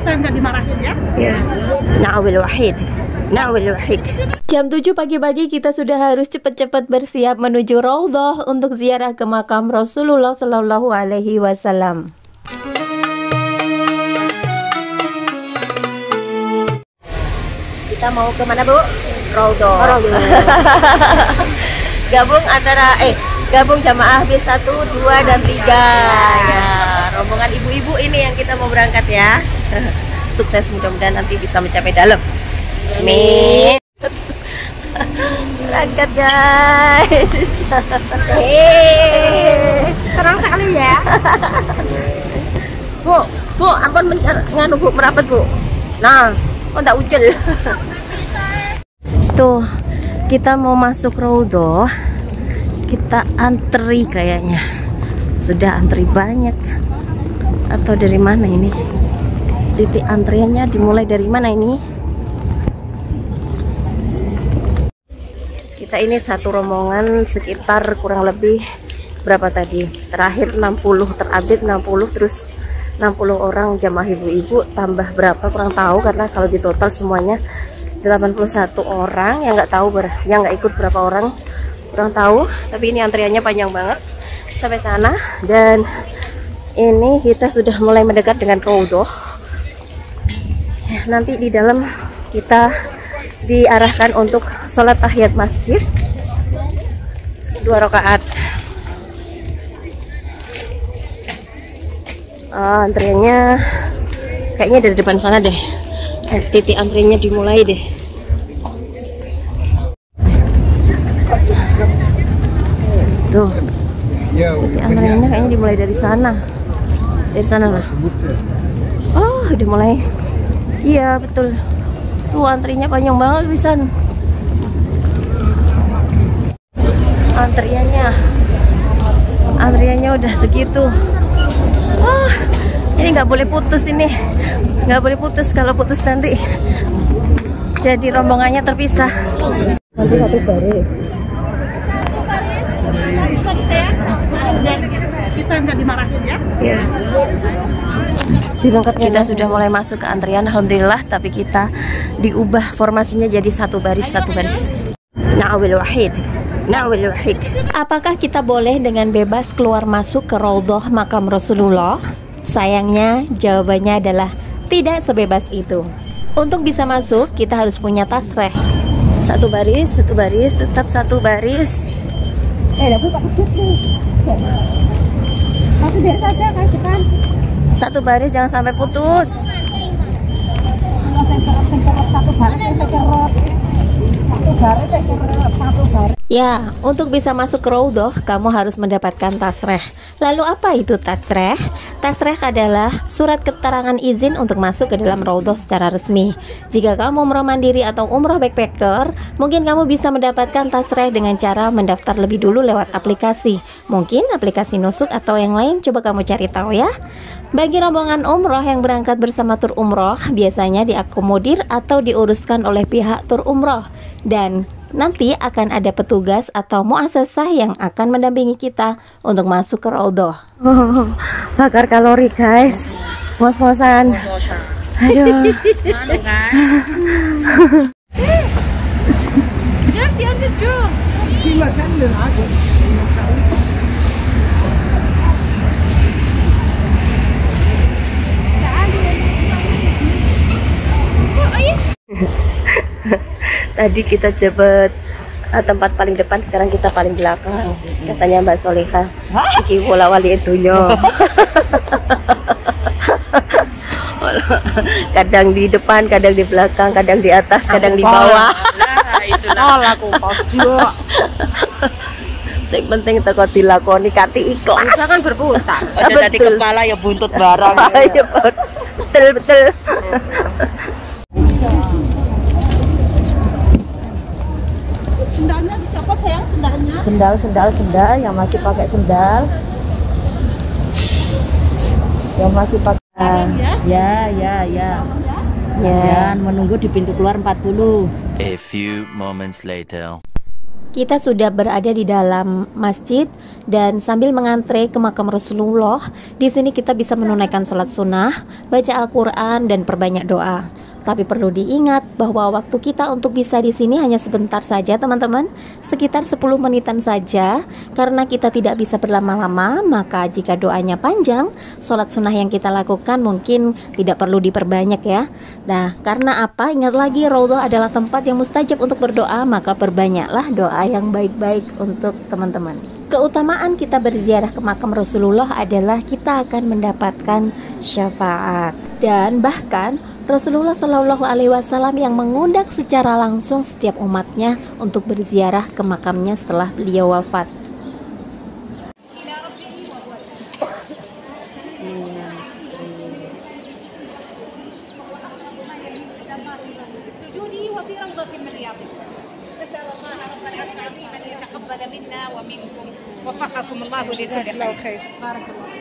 kita nggak dimarahin ya. Ya. Na'wil wahid. Na'wil wahid. Jam 7 pagi-pagi kita sudah harus cepat-cepat bersiap menuju Raudhah untuk ziarah ke makam Rasulullah Shallallahu alaihi wasallam. Kita mau ke mana, Bu? Raudhah. gabung antara eh gabung jamaah B1, 2 dan 3. Ya, rombongan ibu-ibu ini yang kita mau berangkat ya. Sukses mudah-mudahan nanti bisa mencapai dalam. Amin. Berangkat guys. Hehehe. Senang sekali ya. Bu, Bu, ampun nganu Bu merapat Bu. Nah, kok tak ucel. Tuh, kita mau masuk Raudhah. Kita antri kayaknya. Sudah antri banyak. Atau dari mana ini? Titik antriannya dimulai dari mana ini? Kita ini satu rombongan sekitar kurang lebih berapa tadi? Terakhir 60, terupdate 60 terus 60 orang jamaah ibu-ibu tambah berapa kurang tahu karena kalau di total semuanya 81 orang yang nggak tahu ber yang nggak ikut berapa orang kurang tahu tapi ini antriannya panjang banget sampai sana dan ini kita sudah mulai mendekat dengan Raudhah nanti di dalam kita diarahkan untuk sholat tahiyat masjid. Dua rakaat. Ah, antriannya kayaknya dari depan sana deh. Eh, titik antriannya dimulai deh. Tuh. Titik antriannya kayaknya dimulai dari sana. Dari sana lah. Oh udah mulai iya betul. Tuh antrinya panjang banget bisa antriannya. Antriannya udah segitu. Wah, ini nggak boleh putus ini, nggak boleh putus. Kalau putus nanti. Jadi rombongannya terpisah. Nanti satu baris. Dan kita nggak dimarahin ya. Ya. Kita sudah mulai masuk ke antrian, alhamdulillah. Tapi kita diubah formasinya jadi satu baris, satu baris. Na'awil wahid. Na'awil wahid. Apakah kita boleh dengan bebas keluar masuk ke Raudhah makam Rasulullah? Sayangnya jawabannya adalah tidak sebebas itu. Untuk bisa masuk, kita harus punya tasreh. Satu baris, satu baris, tetap satu baris. Eh, tapi Pak. Satu biar saja kan kita. Satu baris jangan sampai putus. Ya, untuk bisa masuk ke Raudhah, kamu harus mendapatkan tasreh. Lalu apa itu tasreh? Tasreh adalah surat keterangan izin untuk masuk ke dalam Raudhah secara resmi. Jika kamu umroh mandiri atau umroh backpacker, mungkin kamu bisa mendapatkan tasreh dengan cara mendaftar lebih dulu lewat aplikasi. Mungkin aplikasi Nusuk atau yang lain, coba kamu cari tahu ya. Bagi rombongan umroh yang berangkat bersama tur umroh, biasanya diakomodir atau diuruskan oleh pihak tur umroh. Dan nanti akan ada petugas atau muasasah yang akan mendampingi kita untuk masuk ke Raudhah. Oh, bakar kalori guys. Ngos-ngosan. Aduh. Jom, Tiandis, jom. Tadi kita dapat eh, tempat paling depan, sekarang kita paling belakang. Katanya Mbak Soleha. Iki bola wali itunya. kadang di depan, kadang di belakang, kadang di atas, kadang di bawah. Oh, laku pojok. Yang penting teko dilakoni kati ikhlas. Bisa kan berputar. Aja dadi kepala ya buntut barang. Iya, betul betul. Sendal, sendal, sendal yang masih pakai sendal. Yang masih pakai Ya, ya, ya. ya. Dan menunggu di pintu keluar 40. A few moments later. Kita sudah berada di dalam masjid dan sambil mengantre ke makam Rasulullah, di sini kita bisa menunaikan sholat sunnah, baca Al-Quran, dan perbanyak doa. Tapi perlu diingat bahwa waktu kita untuk bisa di sini hanya sebentar saja, teman-teman, sekitar 10 menitan saja. Karena kita tidak bisa berlama-lama, maka jika doanya panjang, sholat sunnah yang kita lakukan mungkin tidak perlu diperbanyak ya. Nah, karena apa? Ingat lagi, Raudhah adalah tempat yang mustajab untuk berdoa, maka perbanyaklah doa yang baik-baik untuk teman-teman. Keutamaan kita berziarah ke makam Rasulullah adalah kita akan mendapatkan syafaat dan bahkan Rasulullah Shallallahu Alaihi Wasallam yang mengundang secara langsung setiap umatnya untuk berziarah ke makamnya setelah beliau wafat. سجودي وفي روضة من رياض نسأل الله رب العرش العظيم أن يتقبل منا ومنكم وفقكم الله لكل خير بارك الله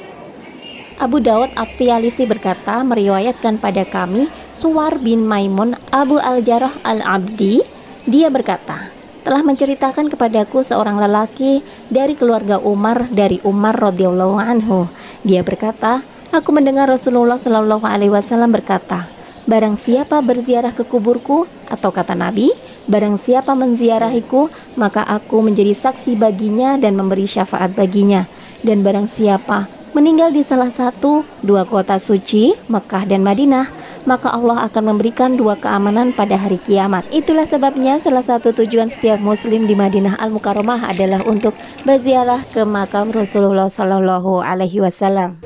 Abu Daud At-Tiyalisi berkata meriwayatkan pada kami Suwar bin Maimun Abu Al-Jarrah Al-Abdi dia berkata telah menceritakan kepadaku seorang lelaki dari keluarga Umar dari Umar radhiyallahu anhu dia berkata aku mendengar Rasulullah shallallahu alaihi wasallam berkata Barang siapa berziarah ke kuburku atau kata Nabi, barang siapa menziarahiku, maka aku menjadi saksi baginya dan memberi syafaat baginya. Dan barang siapa meninggal di salah satu dua kota suci, Mekah dan Madinah, maka Allah akan memberikan dua keamanan pada hari kiamat. Itulah sebabnya salah satu tujuan setiap muslim di Madinah Al-Mukarramah adalah untuk berziarah ke makam Rasulullah Shallallahu alaihi wasallam.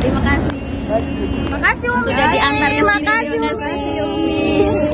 Terima kasih. Terima kasih Umi. Sudah diantar ke sini. Terima kasih Umi.